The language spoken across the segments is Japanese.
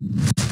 you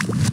you